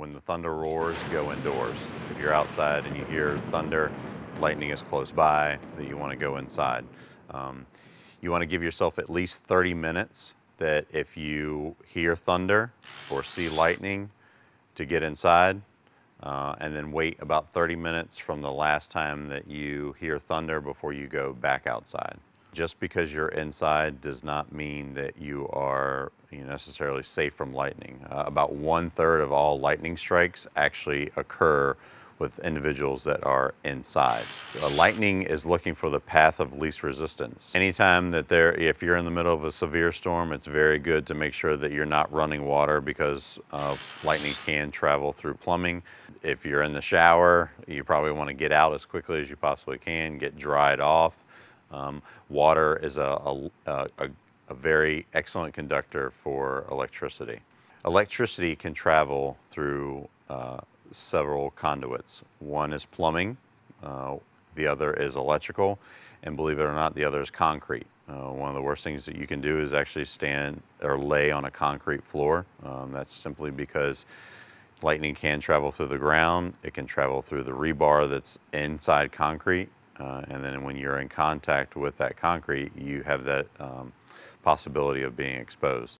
when the thunder roars, go indoors. If you're outside and you hear thunder, lightning is close by, that you want to go inside. Um, you want to give yourself at least 30 minutes that if you hear thunder or see lightning to get inside, uh, and then wait about 30 minutes from the last time that you hear thunder before you go back outside. Just because you're inside does not mean that you are you know, necessarily safe from lightning. Uh, about one third of all lightning strikes actually occur with individuals that are inside. Lightning is looking for the path of least resistance. Anytime that there, if you're in the middle of a severe storm, it's very good to make sure that you're not running water because uh, lightning can travel through plumbing. If you're in the shower, you probably want to get out as quickly as you possibly can, get dried off. Um, water is a, a, a, a very excellent conductor for electricity. Electricity can travel through uh, several conduits. One is plumbing, uh, the other is electrical, and believe it or not, the other is concrete. Uh, one of the worst things that you can do is actually stand or lay on a concrete floor. Um, that's simply because lightning can travel through the ground, it can travel through the rebar that's inside concrete, uh, and then when you're in contact with that concrete, you have that um, possibility of being exposed.